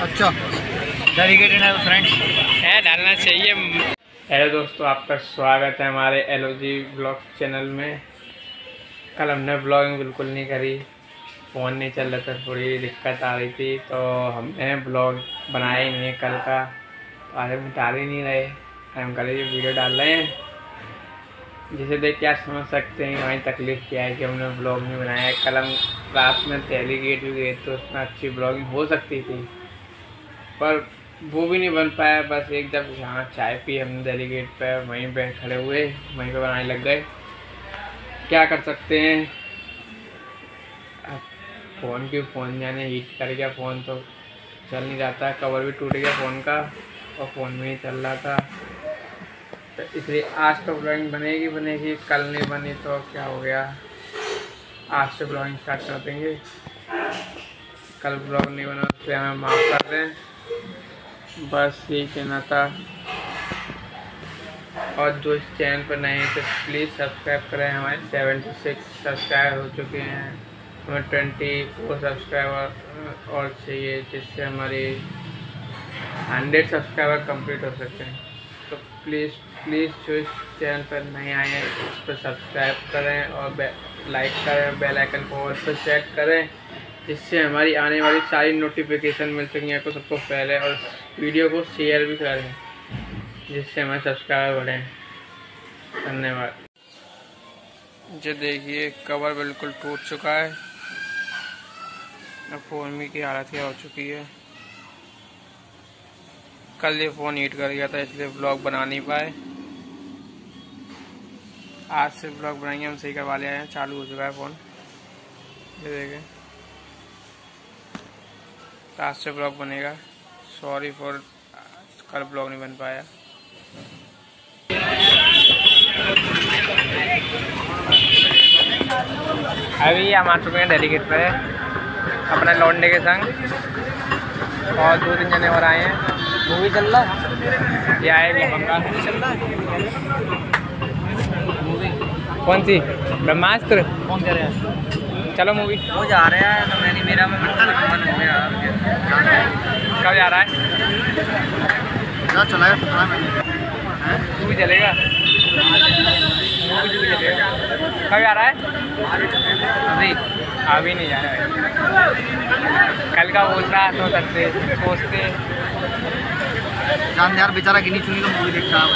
अच्छा। डेलीकेटेड है फ्रेंड्स है डालना चाहिए। हेलो दोस्तों आपका स्वागत है हमारे एल जी ब्लॉग चैनल में। कल हमने ब्लॉगिंग बिल्कुल नहीं करी। फ़ोन नहीं चल रहा था थोड़ी दिक्कत आ रही थी। तो हमने ब्लॉग बनाया ही नहीं कल का। तो आज हम डाल ही नहीं रहे। हम कल ये वीडियो डाल रहे हैं। जिसे देख के आप समझ सकते हैं हमारी तकलीफ़ क्या है कि हमने ब्लॉग नहीं बनाया। है कल हम रात में पहली गेट भी गए तो उसमें अच्छी ब्लॉगिंग हो सकती थी। पर वो भी नहीं बन पाया, बस एक जब यहाँ चाय पी हमने दिल्ली गेट पर वहीं पे खड़े हुए, वहीं पे बनाने लग गए। क्या कर सकते हैं? फ़ोन की फ़ोन जाने हीट कर गया फ़ोन तो चल नहीं जाता। कवर भी टूट गया फ़ोन का और फ़ोन भी नहीं चल रहा था। तो इसलिए आज तो ब्लॉगिंग बनेगी बनेगी। कल नहीं बनी तो क्या हो गया? आज से ब्लॉगिंग स्टार्ट कर देंगे। कल ब्लॉग नहीं बना उससे हमें माफ़ कर दें। बस यही कहना था। और जो इस चैनल पर नए हैं तो प्लीज़ सब्सक्राइब करें। हमारे सेवेंटी सिक्स सब्सक्राइब हो चुके हैं। हमें ट्वेंटी फोर सब्सक्राइबर और चाहिए, जिससे हमारी हंड्रेड सब्सक्राइबर कंप्लीट हो सकते हैं तो प्लीज़ प्लीज़ जो इस चैनल पर नहीं आए हैं उस पर सब्सक्राइब करें और लाइक करें बेल आइकन को और पर सेट करें, जिससे हमारी आने वाली सारी नोटिफिकेशन मिल सकें, आपको सबको पहले और वीडियो को शेयर भी करें, जिससे हमारे सब्सक्राइबर बढ़ें। धन्यवाद। जो देखिए कवर बिल्कुल टूट चुका है। अब फ़ोन भी की हालत क्या हो चुकी है। कल ये फ़ोन हीट कर गया था, इसलिए ब्लॉग बना नहीं पाए। आज से ब्लॉग बनाएँगे हम सही करवा ले आए हैं चालू हो चुका है फ़ोन ये देखें। तो आज से ब्लॉग बनेगा। सॉरी फॉर कल ब्लॉग नहीं बन पाया। अभी हम आ चुके हैं डेलीगेट पे अपने लौंडे के संग। और दो तीन जने और आए हैं। मूवी चल रहा है? ये आएगी बंगाल चल रहा है? कौन सी? ब्रह्मास्त्र? कौन कह रहे हैं? चलो मूवी वो जा रहे हैं तो मैंने मेरा मन मन हो गया कब जा रहा है? क्या चलाया पता मैंने तू भी चलेगा। तू कब जा रहा है? अभी। अभी नहीं जा रहा है। कल का बोल रहा तो करते सोचते जान यार बेचारा गिनी चुनी को मूवी देखता है।